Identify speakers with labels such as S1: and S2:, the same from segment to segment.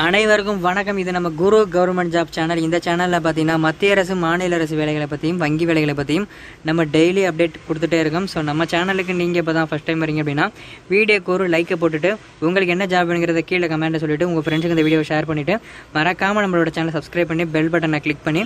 S1: அனைவருக்கும் வணக்கம். இது நம்ம குரு கவர்மெண்ட் ஜாப் சேனல். இந்த சேனலில் பார்த்தீங்கன்னா மத்திய அரசு மாநில அரசு வேலைகளை பற்றியும் வங்கி வேலைகளை பற்றியும் நம்ம டெய்லி அப்டேட் கொடுத்துட்டே இருக்கோம். ஸோ நம்ம சேனலுக்கு நீங்கள் இப்போ தான் ஃபஸ்ட் டைம் வரீங்க அப்படின்னா வீடியோக்கு ஒரு லைக்கை போட்டுட்டு உங்களுக்கு என்ன ஜாப் வேணுங்கிறத கீழே கமெண்ட்டை சொல்லிட்டு உங்கள் ஃப்ரெண்ட்ஸுக்கு இந்த வீடியோ ஷேர் பண்ணிவிட்டு மறக்காமல் நம்மளோட சேனலை சப்ஸ்கிரைப் பண்ணி பெல் பட்டனை கிளிக் பண்ணி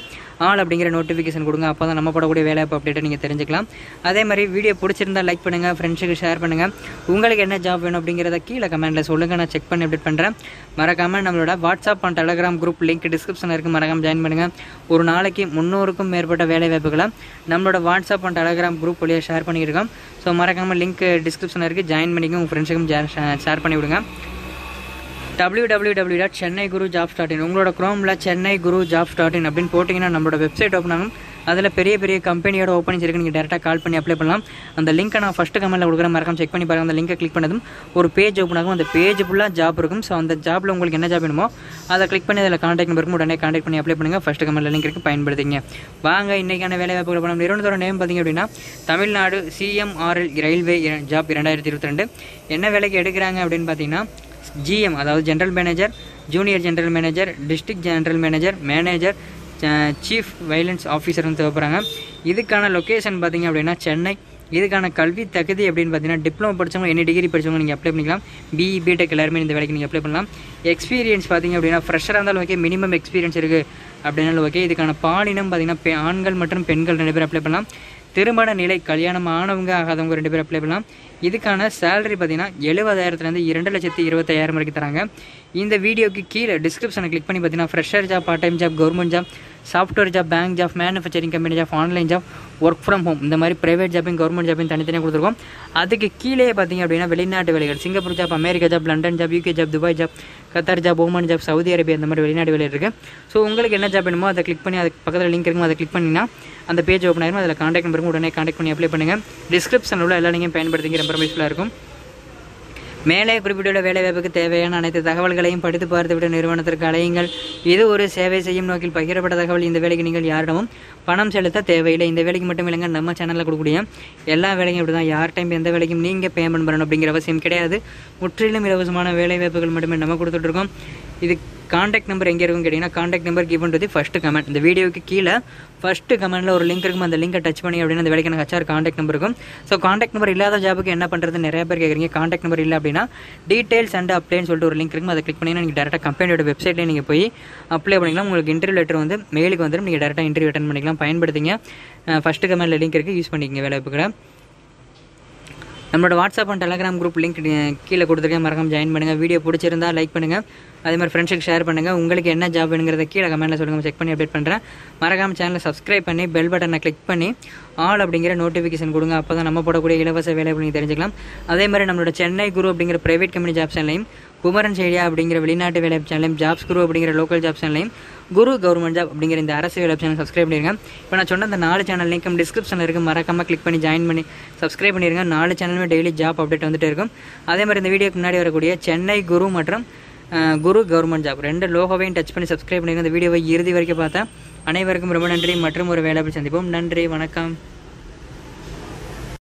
S1: ஆல் அப்படிங்கிற நோட்டிஃபிகேஷன் கொடுங்க. அப்போ தான் நம்ம போடக்கூடிய வேலை அப்டேட்டை நீங்கள் தெரிஞ்சுக்கலாம். அதே மாதிரி வீடியோ பிடிச்சிருந்தா லைக் பண்ணுங்கள் ஃப்ரெண்ட்ஸுக்கு ஷேர் பண்ணுங்கள் உங்களுக்கு என்ன ஜாப் வேணும் அப்படிங்கிறத கீழே கமெண்ட்டில் சொல்லுங்கள் நான் செக் பண்ணி அப்டேட் பண்ணுறேன் மறக்காமல் நம்ம நம்மளோட WhatsApp and Telegram group link டிஸ்கிரிப்ஷனில் இருக்குது மறக்காம ஜாயின் பண்ணுங்கள் ஒரு நாளைக்கு முந்நூறுக்கும் மேற்பட்ட வேலை வாய்ப்புகளை நம்மளோட வாட்ஸ்அப் அண்ட் டெலகிராம் குரூப் வழியாக ஷேர் பண்ணியிருக்கோம் ஸோ மறக்காமல் லிங்க் டிஸ்கிரிப்ஷனில் இருக்குது ஜாயின் பண்ணிக்க உங்கள் ஃப்ரெண்ட்ஸுக்கும் ஷேர் பண்ணி விடுங்க. www.chennai dot Chennai Guru jobs dot in உங்களோட குரோமில் Chennai Guru jobs dot in அப்படின்னு போட்டிங்கன்னா நம்மளோட வெப்சைட் ஓப்பன் ஆகும். அதில் பெரிய பெரிய கம்பெனியோட ஓப்பனிங்ஸ் இருக்குது நீங்கள் டேரெக்டாக கால் பண்ணி அப்ளை பண்ணலாம். அந்த லிங்க்கை நான் ஃபஸ்ட்டு கமெண்ட்டில் கொடுக்குற மறக்காம செக் பண்ணி பாருங்கள் அந்த லிங்கை கிளிக் பண்ணதும் ஒரு பேஜ் ஓப்பன் ஆகும். அந்த பேஜ் ஃபுல்லாக ஜாப் இருக்கும். ஸோ அந்த ஜாப்பில் உங்களுக்கு என்ன ஜாப் வேணுமோ அதை கிளிக் பண்ணி அதில் காண்டாக்ட் நம்பருக்கு உடனே காண்டாக்ட் பண்ணி அப்ளை பண்ணுங்கள் ஃபஸ்ட்டு கமெண்ட்டில் லிங்க் இருக்குது பயன்படுத்திங்க. வாங்க இன்றைக்கான வேலை வாய்ப்புகள் பண்ண நிறுவனத்தோட நேம் பார்த்தீங்க அப்படின்னா தமிழ்நாடு சிஎம்ஆர்எல் ரயில்வே ஜாப் இரண்டாயிரத்தி இருபத்தி ரெண்டு. என்ன வேலைக்கு எடுக்கிறாங்க அப்படின்னு பார்த்தீங்கன்னா ஜிஎம் அதாவது general manager junior general manager district general manager manager chief vigilance officer வந்து தேவைப்படுறாங்க இதுக்கான லொக்கேஷன் பார்த்திங்க அப்படின்னா சென்னை. இதுக்கான கல்வி தகுதி அப்படின்னு பார்த்தீங்கன்னா டிப்ளமோ படித்தவங்க என்ன டிகிரி படித்தவங்க நீங்கள் அப்ளை பண்ணிக்கலாம். பிஇ பிடெக் எல்லாருமே இந்த வேலைக்கு நீங்கள் அப்ளை பண்ணலாம். எக்ஸ்பீரியன்ஸ் பார்த்தீங்க அப்படின்னா ஃப்ரெஷராக இருந்தாலும் ஓகே மினிமம் எக்ஸ்பீரியன்ஸ் இருக்குது அப்படின்னாலும் ஓகே இதுக்கான பாலினம் பார்த்திங்கன்னா ஆண்கள் மற்றும் பெண்கள் ரெண்டு பேர் அப்ளை பண்ணலாம். திருமண நிலை கல்யாணம் ஆனவங்க ஆகாதவங்க ரெண்டு பேர் அப்ளை பண்ணலாம். இதுக்கான சேலரி பார்த்தீங்கன்னா எழுபதாயிரத்துலேருந்து இரண்டு லட்சத்தி இருபத்தாயிரம் வரைக்கும் தராங்க. இந்த வீடியோக்கு கீழே டிஸ்கிரிப்ஷனை கிளிக் பண்ணி பார்த்தீங்கன்னா fresher job part time job government job software job bank job manufacturing company job online job work from home இந்த மாதிரி ப்ரைவேட் ஜாப்பையும் கவர்மெண்ட் ஜாப்பையும் தனித்தனியாக கொடுத்துருக்கோம். அதுக்கு கீழே பார்த்தீங்க அப்படின்னா வெளிநாட்டு வேலைகள். Singapore job America job London job UK job Dubai job Qatar job Oman job Saudi Arabia இந்த மாதிரி வெளிநாட்டு வேலை இருக்குது ஸோ உங்களுக்கு என்ன ஜாப் வேணுமோ அதை கிளிக் பண்ணி அதுக்கு பக்கத்தில் லிங்க் இருக்கும் அதை கிளிக் பண்ணிங்கன்னா அந்த பேஜ் ஓப்பன் ஆயிரும். அதில் காண்டாக்ட் நம்பருக்கு உடனே காண்டாக்ட் பண்ணி அப்ளை பண்ணுங்கள் டிஸ்கிரிப்ஷனில் உள்ள எல்லா நீங்கள் பயன்படுத்திங்க. ரொம்ப யூஸ்ஃபுல்லாக இருக்கும். மேலே குறிப்பிட்டுள்ள வேலைவாய்ப்புக்கு தேவையான அனைத்து தகவல்களையும் படித்து பார்த்துவிட்டு நிறுவனத்திற்கு அலையுங்கள் இது ஒரு சேவை செய்யும் நோக்கில் பகிரப்பட்ட தகவல். இந்த வேலைக்கு நீங்கள் யாரிடமும் பணம் செலுத்த தேவையில்லை. இந்த வேலைக்கு மட்டும் இல்லைங்க நம்ம சேனலில் கொடுக்கக்கூடிய எல்லா வேலையும் இப்படி தான் யார் டைம் எந்த வேலைக்கும் நீங்கள் பேமெண்ட் பண்ணணும் அப்படிங்கிற அவசியம் கிடையாது. முற்றிலும் இலவசமான வேலை வாய்ப்புகள் மட்டுமே நம்ம கொடுத்துட்ருக்கோம் இது காண்டாக்ட் நம்பர் எங்கே இருக்கும் கேட்டிங்கன்னா contact number given to the first comment இந்த வீடியோக்கு கீழே ஃபஸ்ட்டு கமெண்ட்டில் ஒரு லிங்க் இருக்கும். அந்த லிங்கை டச் பண்ணி அப்படின்னா அந்த வேலைக்கு எனக்கு ஹச்ஆர் காண்டாக்ட் நம்பர் இருக்கும். ஸோ காண்டாக்ட் நம்பர் இல்லாத ஜாபுக்கு என்ன பண்ணுறது நிறைய பேர் கேட்குறீங்க காண்டாக்ட் நம்பர் இல்லை அப்படின்னா டீட்டெயில்ஸ் அண்ட் அப்ளைன்னு சொல்லிட்டு ஒரு லிங்க் இருக்கும். அதை கிளிக் பண்ணி நீங்கள் டேரெக்டாக கம்பெனியோட வெப்சைட்லேயே நீங்கள் போய் அப்ளை பண்ணிக்கலாம். உங்களுக்கு இன்டர்வியூ லெட்டர் வந்து மெயிலுக்கு வந்துடும் நீங்கள் டேரெக்டாக இன்டர்வியூ அட்டன் பண்ணிக்கலாம். பயன்படுத்திங்க. ஃபஸ்ட்டு கமெண்ட்டில் லிங்க் இருக்குது யூஸ் பண்ணிக்கங்க வேலை வாய்ப்புகளை. நம்மளோட WhatsApp and Telegram group link கீழே கொடுத்துருக்கேன். மறக்காம ஜாயின் பண்ணுங்கள் வீடியோ பிடிச்சிருந்தா லைக் பண்ணுங்கள் அதே மாதிரி ஃப்ரெண்ட்ஸுக்கு ஷேர் பண்ணுங்கள் உங்களுக்கு என்ன ஜாப் வேணுங்கிறத கீழே கமெண்ட்டில் சொல்லுங்கள் செக் பண்ணி அப்டேட் பண்ணுறேன் மறக்காம சேனலை சப்ஸ்கிரைப் பண்ணி பெல் பட்டனை கிளிக் பண்ணி ஆல் அப்படிங்கிற நோட்டிஃபிகேஷன் கொடுங்க. அப்போ தான் நம்ம போடக்கூடிய இலவச வேலை அப்படின்னு தெரிஞ்சுக்கலாம். அதே மாதிரி நம்மளோட சென்னை குரு அப்படிங்கிற பிரைவேட் கம்பெனி ஜாப் சேனலையும் குமரன் செய்தியா அப்படிங்கிற வெளிநாட்டு வேலை சேனலையும் ஜாப்ஸ் குரு அப்படிங்கிற லோக்கல் ஜாப் சேனலையும் குரு கவர்மெண்ட் ஜாப் அப்படிங்கிற இந்த அரசு வேலை சேனல் சப்ஸ்கிரைப் பண்ணிருங்க. இப்போ நான் சொன்ன அந்த நாலு சேனல் லிங்க் டிஸ்கிரிப்ஷனில் இருக்கு. மறக்காமல் கிளிக் பண்ணி ஜாயின் பண்ணி சப்ஸ்கிரைப் பண்ணிருங்க. நாலு சேனலுமே டெய்லி ஜாப் அப்டேட் வந்துட்டு இருக்கும். அதே மாதிரி இந்த வீடியோக்கு முன்னாடி வரக்கூடிய சென்னை குரு மற்றும் குரு கவர்மெண்ட் ஜாப் ரெண்டு லோகோவையும் டச் பண்ணி சப்ஸ்கிரைப் பண்ணிருங்க. இந்த வீடியோவை இறுதி வரைக்கும் பார்த்தா அனைவருக்கும் ரொம்ப நன்றி. மற்றும் ஒரு வேலை சந்திப்போம். நன்றி. வணக்கம்.